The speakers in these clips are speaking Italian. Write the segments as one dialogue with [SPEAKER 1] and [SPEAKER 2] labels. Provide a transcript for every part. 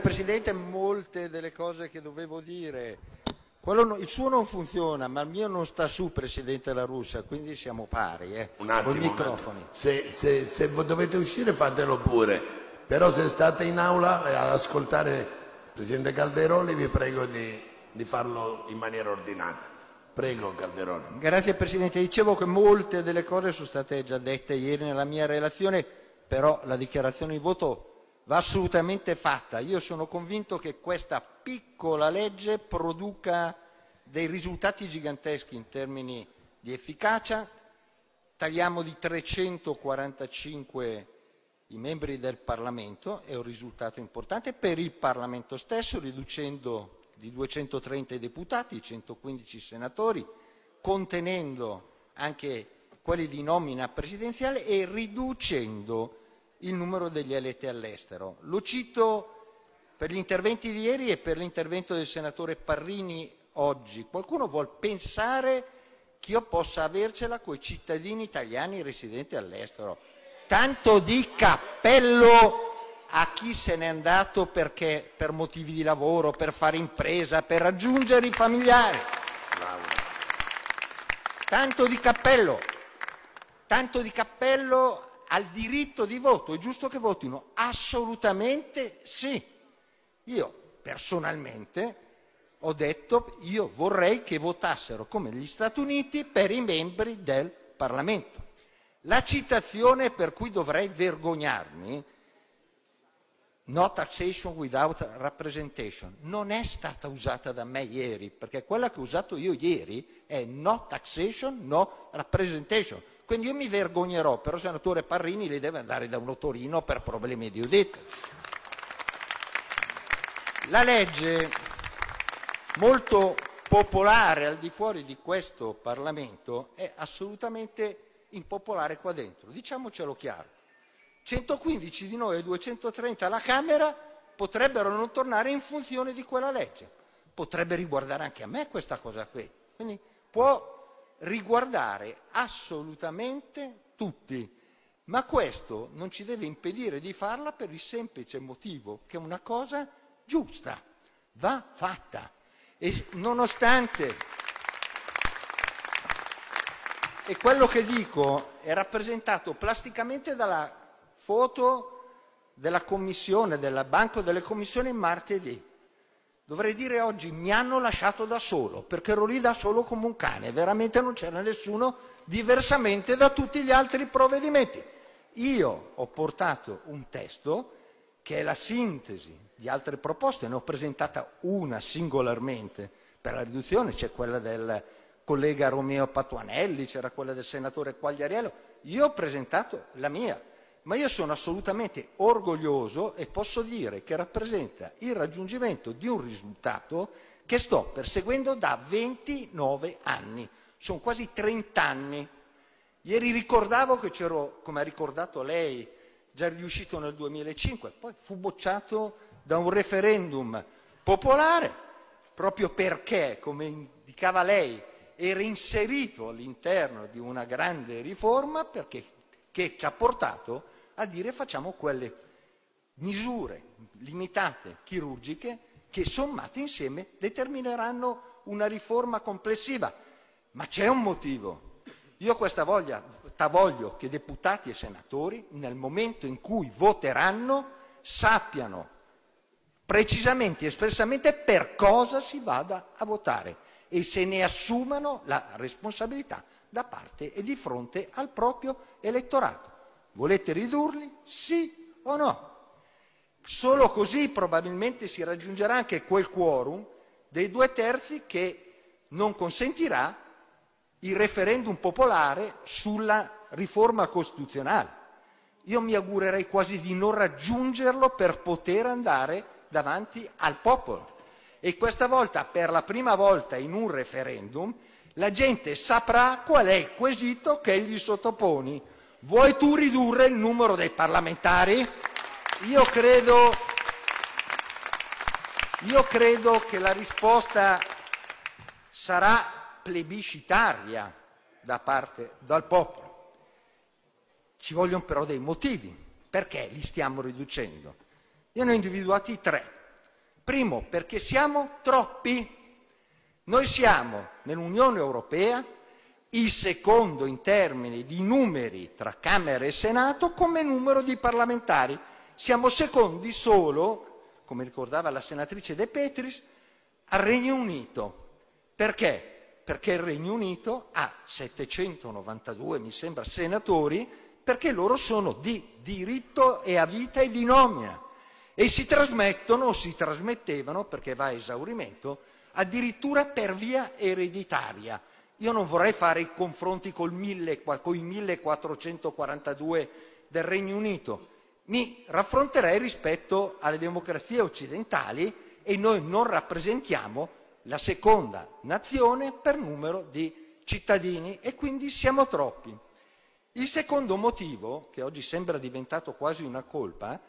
[SPEAKER 1] Presidente, molte delle cose che dovevo dire. No, il suo non funziona, ma il mio non sta su, Presidente La Russia, quindi siamo pari. Eh,
[SPEAKER 2] un attimo, microfoni. Se, se, se dovete uscire fatelo pure, però se state in aula ad ascoltare il Presidente Calderoli vi prego di, di farlo in maniera ordinata. Prego Calderoli.
[SPEAKER 1] Grazie Presidente, dicevo che molte delle cose sono state già dette ieri nella mia relazione, però la dichiarazione di voto va assolutamente fatta. Io sono convinto che questa piccola legge produca dei risultati giganteschi in termini di efficacia. Tagliamo di 345 i membri del Parlamento, è un risultato importante per il Parlamento stesso, riducendo di 230 i deputati, 115 senatori, contenendo anche quelli di nomina presidenziale e riducendo il numero degli eletti all'estero. Lo cito per gli interventi di ieri e per l'intervento del senatore Parrini oggi. Qualcuno vuol pensare che io possa avercela con i cittadini italiani residenti all'estero. Tanto di cappello a chi se n'è andato perché per motivi di lavoro, per fare impresa, per raggiungere i familiari. Tanto di cappello, tanto di cappello al diritto di voto, è giusto che votino? Assolutamente sì. Io personalmente ho detto io vorrei che votassero come gli Stati Uniti per i membri del Parlamento. La citazione per cui dovrei vergognarmi, no taxation without representation, non è stata usata da me ieri, perché quella che ho usato io ieri è no taxation, no representation. Quindi io mi vergognerò, però senatore Parrini le deve andare da un notorino per problemi di udito. La legge molto popolare al di fuori di questo Parlamento è assolutamente impopolare qua dentro, diciamocelo chiaro. 115 di noi e 230 alla Camera potrebbero non tornare in funzione di quella legge. Potrebbe riguardare anche a me questa cosa qui. Quindi può riguardare assolutamente tutti, ma questo non ci deve impedire di farla per il semplice motivo che una cosa giusta va fatta. E nonostante e quello che dico è rappresentato plasticamente dalla foto della commissione, del banco delle commissioni martedì. Dovrei dire oggi mi hanno lasciato da solo, perché ero lì da solo come un cane, veramente non c'era nessuno diversamente da tutti gli altri provvedimenti. Io ho portato un testo che è la sintesi di altre proposte, ne ho presentata una singolarmente per la riduzione, c'è quella del collega Romeo Patuanelli, c'era quella del senatore Quagliariello, io ho presentato la mia ma io sono assolutamente orgoglioso e posso dire che rappresenta il raggiungimento di un risultato che sto perseguendo da 29 anni, sono quasi 30 anni. Ieri ricordavo che c'ero, come ha ricordato lei, già riuscito nel 2005, poi fu bocciato da un referendum popolare, proprio perché, come indicava lei, era inserito all'interno di una grande riforma perché, che ci ha portato a dire facciamo quelle misure limitate, chirurgiche, che sommate insieme determineranno una riforma complessiva. Ma c'è un motivo. Io questa voglia, voglio che deputati e senatori, nel momento in cui voteranno, sappiano precisamente e espressamente per cosa si vada a votare e se ne assumano la responsabilità da parte e di fronte al proprio elettorato. Volete ridurli? Sì o no? Solo così probabilmente si raggiungerà anche quel quorum dei due terzi che non consentirà il referendum popolare sulla riforma costituzionale. Io mi augurerei quasi di non raggiungerlo per poter andare davanti al popolo. E questa volta, per la prima volta in un referendum, la gente saprà qual è il quesito che gli sottoponi Vuoi tu ridurre il numero dei parlamentari? Io credo, io credo che la risposta sarà plebiscitaria da parte del popolo. Ci vogliono però dei motivi. Perché li stiamo riducendo? Io ne ho individuati tre. Primo, perché siamo troppi. Noi siamo nell'Unione Europea il secondo in termini di numeri tra Camera e Senato come numero di parlamentari. Siamo secondi solo, come ricordava la senatrice De Petris, al Regno Unito. Perché? Perché il Regno Unito ha 792, mi sembra, senatori, perché loro sono di diritto e a vita e di nomina e si trasmettono o si trasmettevano, perché va a esaurimento, addirittura per via ereditaria. Io non vorrei fare i confronti con i 1442 del Regno Unito, mi raffronterei rispetto alle democrazie occidentali e noi non rappresentiamo la seconda nazione per numero di cittadini e quindi siamo troppi. Il secondo motivo, che oggi sembra diventato quasi una colpa,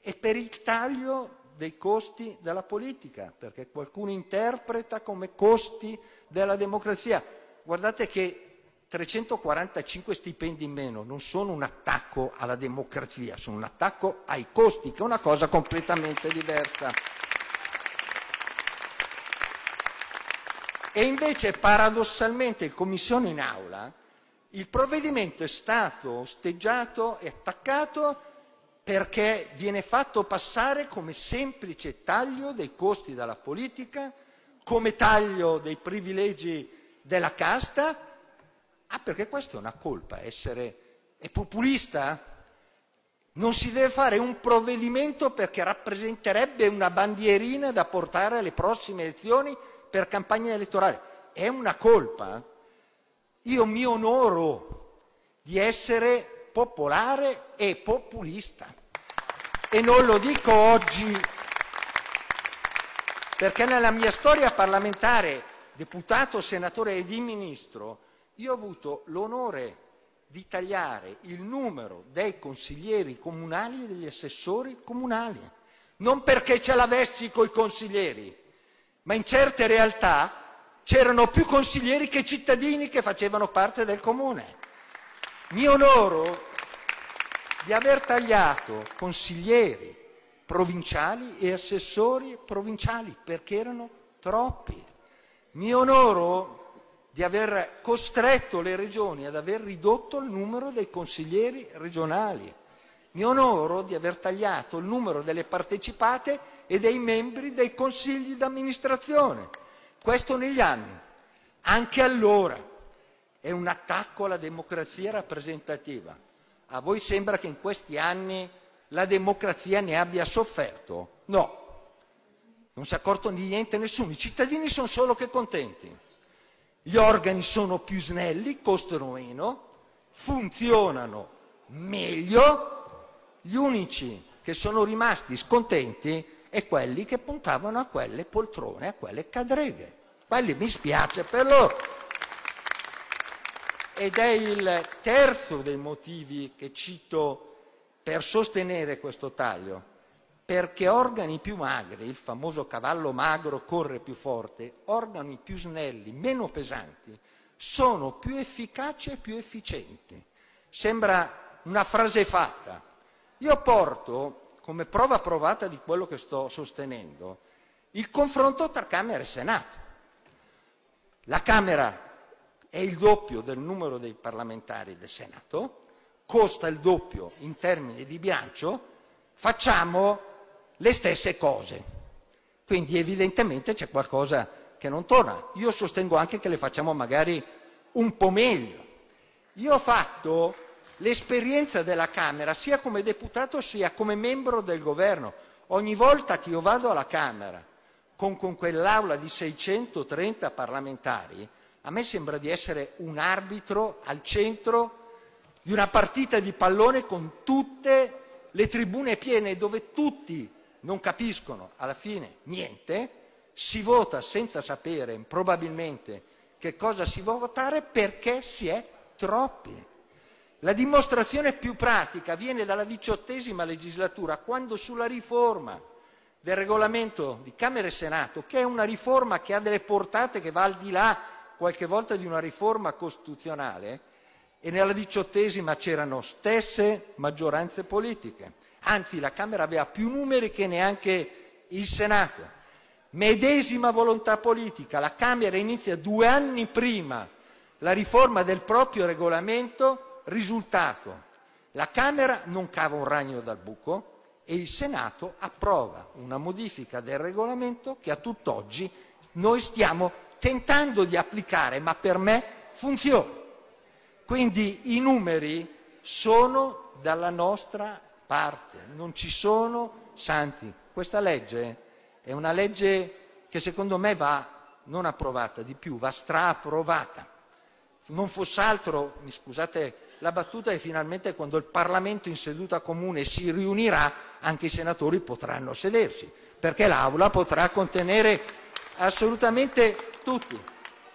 [SPEAKER 1] è per il taglio dei costi della politica, perché qualcuno interpreta come costi della democrazia. Guardate che 345 stipendi in meno non sono un attacco alla democrazia, sono un attacco ai costi, che è una cosa completamente diversa. E invece paradossalmente in commissione in aula il provvedimento è stato osteggiato e attaccato perché viene fatto passare come semplice taglio dei costi della politica, come taglio dei privilegi della casta. Ah, perché questa è una colpa, essere è populista? Non si deve fare un provvedimento perché rappresenterebbe una bandierina da portare alle prossime elezioni per campagna elettorale. È una colpa? Io mi onoro di essere popolare e populista. E non lo dico oggi perché nella mia storia parlamentare, deputato, senatore e di ministro, io ho avuto l'onore di tagliare il numero dei consiglieri comunali e degli assessori comunali. Non perché ce l'avessi coi consiglieri, ma in certe realtà c'erano più consiglieri che cittadini che facevano parte del comune. Mi onoro di aver tagliato consiglieri provinciali e assessori provinciali perché erano troppi. Mi onoro di aver costretto le regioni ad aver ridotto il numero dei consiglieri regionali. Mi onoro di aver tagliato il numero delle partecipate e dei membri dei consigli d'amministrazione. Questo negli anni. Anche allora è un attacco alla democrazia rappresentativa. A voi sembra che in questi anni la democrazia ne abbia sofferto? No, non si è accorto di niente nessuno, i cittadini sono solo che contenti. Gli organi sono più snelli, costano meno, funzionano meglio, gli unici che sono rimasti scontenti e quelli che puntavano a quelle poltrone, a quelle cadreghe. Quelli mi spiace per loro. Ed è il terzo dei motivi che cito per sostenere questo taglio, perché organi più magri, il famoso cavallo magro corre più forte, organi più snelli, meno pesanti, sono più efficaci e più efficienti. Sembra una frase fatta. Io porto come prova provata di quello che sto sostenendo, il confronto tra Camera e Senato. La Camera è il doppio del numero dei parlamentari del Senato, costa il doppio in termini di bilancio, facciamo le stesse cose. Quindi evidentemente c'è qualcosa che non torna. Io sostengo anche che le facciamo magari un po' meglio. Io ho fatto l'esperienza della Camera, sia come deputato sia come membro del governo. Ogni volta che io vado alla Camera con, con quell'aula di 630 parlamentari, a me sembra di essere un arbitro al centro di una partita di pallone con tutte le tribune piene dove tutti non capiscono alla fine niente, si vota senza sapere probabilmente che cosa si vuole votare perché si è troppi. La dimostrazione più pratica viene dalla diciottesima legislatura, quando sulla riforma del regolamento di Camera e Senato, che è una riforma che ha delle portate che va al di là qualche volta di una riforma costituzionale, e nella diciottesima c'erano stesse maggioranze politiche. Anzi, la Camera aveva più numeri che neanche il Senato. medesima volontà politica, la Camera inizia due anni prima la riforma del proprio regolamento, risultato, la Camera non cava un ragno dal buco e il Senato approva una modifica del regolamento che a tutt'oggi noi stiamo tentando di applicare, ma per me funziona. Quindi i numeri sono dalla nostra parte, non ci sono santi. Questa legge è una legge che secondo me va non approvata di più, va straapprovata. Non fosse altro, mi scusate la battuta, e finalmente quando il Parlamento in seduta comune si riunirà anche i senatori potranno sedersi, perché l'Aula potrà contenere assolutamente tutti.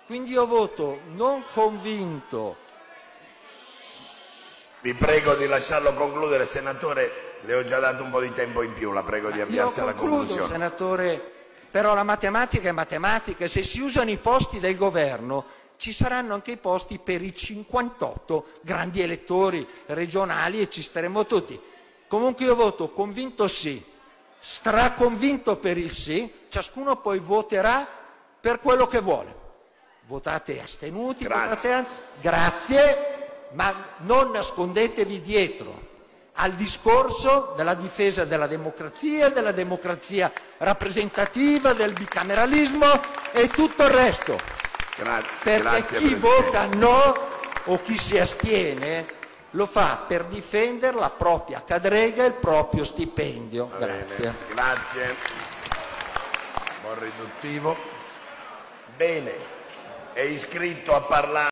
[SPEAKER 1] Quindi io voto non convinto.
[SPEAKER 2] Vi prego di lasciarlo concludere, senatore. Le ho già dato un po' di tempo in più, la prego di avviarsi alla conclusione.
[SPEAKER 1] senatore, però la matematica è matematica e se si usano i posti del governo ci saranno anche i posti per i 58 grandi elettori regionali e ci staremo tutti. Comunque io voto convinto sì, straconvinto per il sì, ciascuno poi voterà per quello che vuole. Votate astenuti,
[SPEAKER 2] Grazie.
[SPEAKER 1] votate grazie, ma non nascondetevi dietro al discorso della difesa della democrazia, della democrazia rappresentativa, del bicameralismo e tutto il resto.
[SPEAKER 2] Gra-
[SPEAKER 1] Perché
[SPEAKER 2] grazie,
[SPEAKER 1] chi
[SPEAKER 2] Presidente.
[SPEAKER 1] vota no o chi si astiene lo fa per difendere la propria cadrega e il proprio stipendio.
[SPEAKER 2] Va bene,
[SPEAKER 1] Grazie.
[SPEAKER 2] Grazie. Buon riduttivo. Bene, è iscritto a parlare.